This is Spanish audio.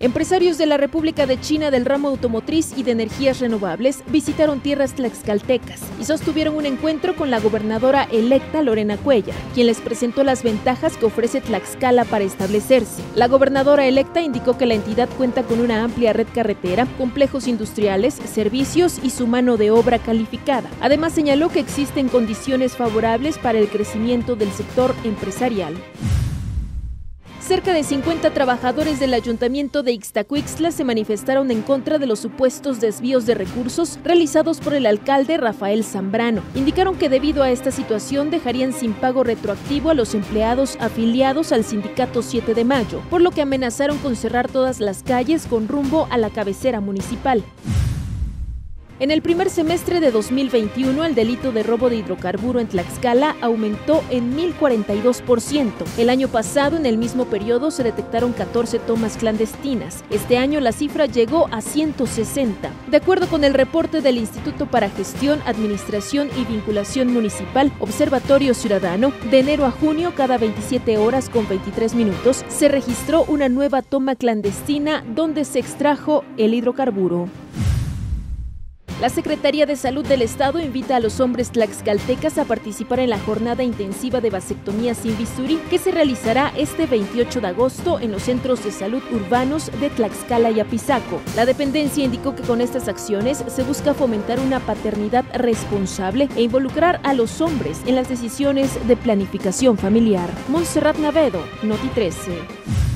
Empresarios de la República de China del ramo automotriz y de energías renovables visitaron tierras tlaxcaltecas y sostuvieron un encuentro con la gobernadora electa Lorena Cuellar, quien les presentó las ventajas que ofrece Tlaxcala para establecerse. La gobernadora electa indicó que la entidad cuenta con una amplia red carretera, complejos industriales, servicios y su mano de obra calificada. Además señaló que existen condiciones favorables para el crecimiento del sector empresarial. Cerca de 50 trabajadores del ayuntamiento de Ixtacuixtla se manifestaron en contra de los supuestos desvíos de recursos realizados por el alcalde Rafael Zambrano. Indicaron que debido a esta situación dejarían sin pago retroactivo a los empleados afiliados al sindicato 7 de mayo, por lo que amenazaron con cerrar todas las calles con rumbo a la cabecera municipal. En el primer semestre de 2021, el delito de robo de hidrocarburo en Tlaxcala aumentó en 1042%. El año pasado, en el mismo periodo, se detectaron 14 tomas clandestinas. Este año la cifra llegó a 160. De acuerdo con el reporte del Instituto para Gestión, Administración y Vinculación Municipal, Observatorio Ciudadano, de enero a junio, cada 27 horas con 23 minutos, se registró una nueva toma clandestina donde se extrajo el hidrocarburo. La Secretaría de Salud del Estado invita a los hombres tlaxcaltecas a participar en la jornada intensiva de vasectomía sin bisturí que se realizará este 28 de agosto en los centros de salud urbanos de Tlaxcala y Apizaco. La dependencia indicó que con estas acciones se busca fomentar una paternidad responsable e involucrar a los hombres en las decisiones de planificación familiar. Montserrat Navedo, Noti 13.